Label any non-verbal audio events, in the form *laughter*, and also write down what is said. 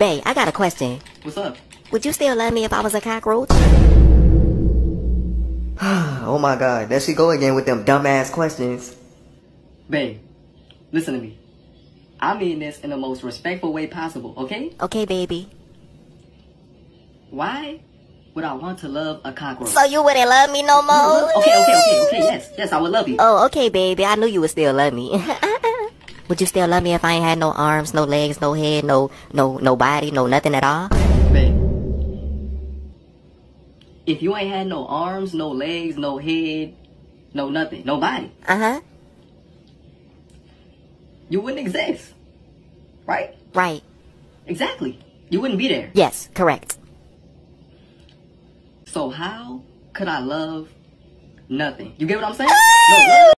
Bae, I got a question. What's up? Would you still love me if I was a cockroach? *sighs* oh my god, there she go again with them dumbass questions. Babe, listen to me. I mean this in the most respectful way possible, okay? Okay, baby. Why would I want to love a cockroach? So you wouldn't love me no more? Okay, okay, okay, okay, yes, yes, I would love you. Oh, okay, baby. I knew you would still love me. *laughs* would you still love me if I ain't had no arms, no legs, no head, no no no body, no nothing at all? Babe, if you ain't had no arms, no legs, no head, no nothing, no body, Uh-huh. you wouldn't exist. Right? Right. Exactly. You wouldn't be there. Yes, correct. So how could I love nothing? You get what I'm saying? No, love